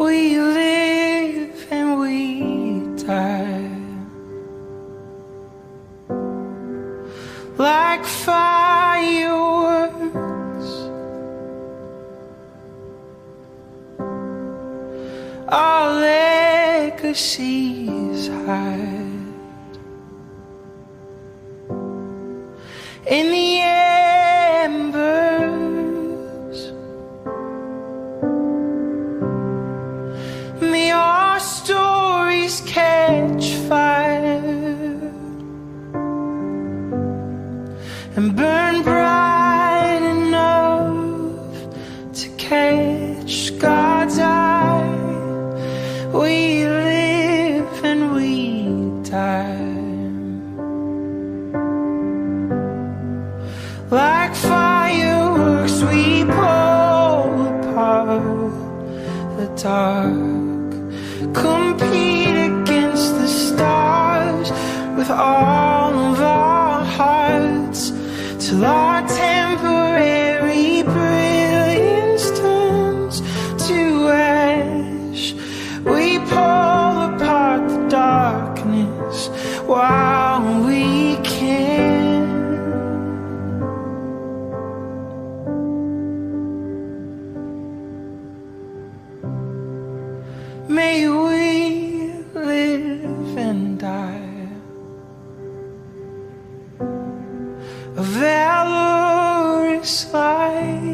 We live and we die like fireworks. Our legacies hide in the stories catch fire and burn bright enough to catch God's eye. We live and we die like fireworks. We pull apart the dark, compete against the stars with all of our hearts till our temporary brilliance turns to ash. We pull apart the darkness while we can. May a valorous life.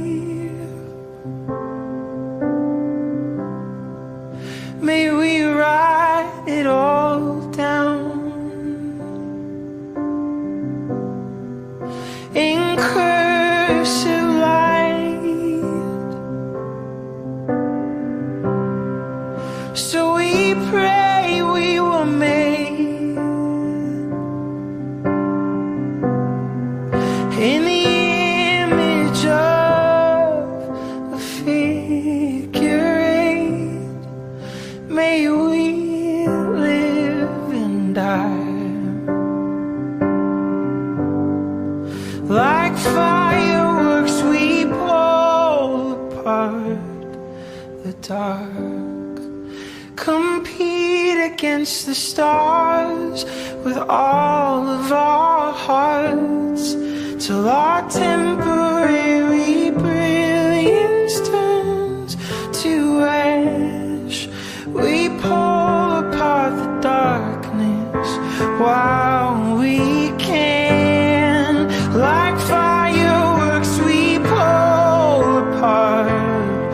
May we write it all down in cursive light. So we pray and die like fireworks. We pull apart the dark, compete against the stars with all of our hearts till our temporary while we can, like fireworks. We pull apart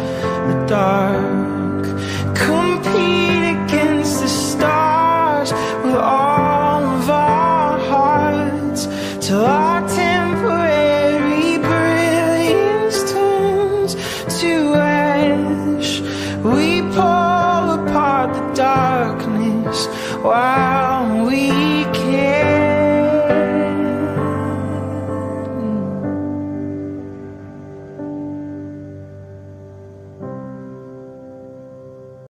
the dark, compete against the stars with all of our hearts till our temporary brilliance turns to ash. We pull apart the darkness while